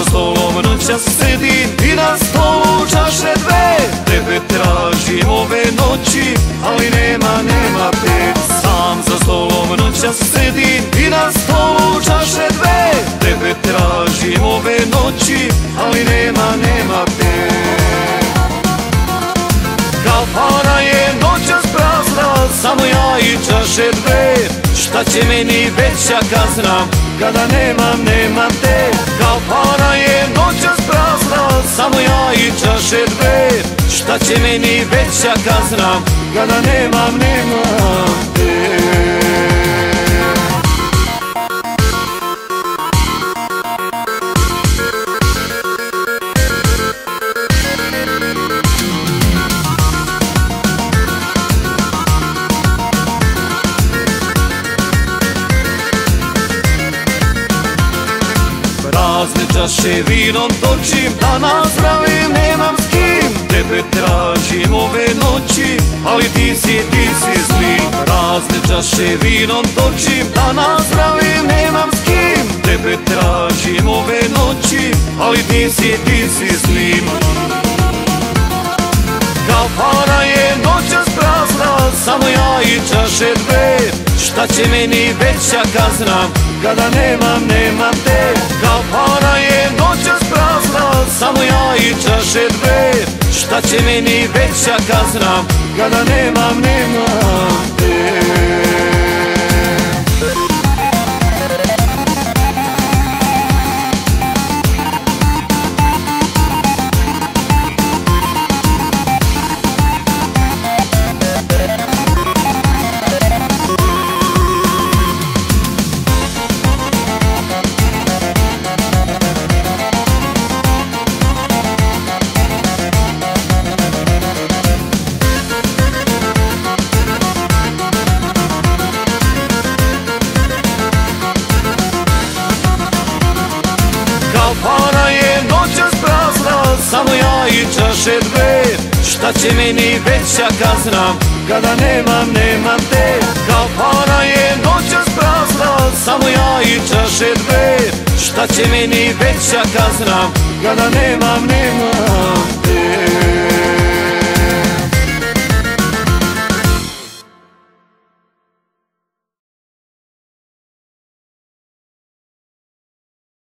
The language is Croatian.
Za stolom noćas sedi i na stolu čaše dve. Tebe tražim ove noći, ali nema, nema te. Sam za stolom noćas sedi i na stolu čaše dve. Tebe tražim ove noći, ali nema, nema te. Kafana je noća sprazna, samo ja i čaše dve. Šta će meni veća kazna, kada nemam, nemam te? Će meni veća kazna Kada nemam, nemam te. Prazne čaše vinom točim Da nazdravim nemam Tebe tražim ove noći Ali ti si, ti si zli. Prazne čaše vinom točim Da nazdravim nemam s kim. Tebe tražim ove noći Ali ti si, ti si zli. Kafana je noćas prazna Samo ja i čaše dve. Šta će meni veća kazna Kada nemam, nemam će meni veća kazna Kada nemam, nemam te čaše dve Šta će meni veća kazna? Kada nemam, nemam te Kafana je noćas prazna Samo ja i čaše dve. Šta će meni veća kazna? Kada nemam, nemam te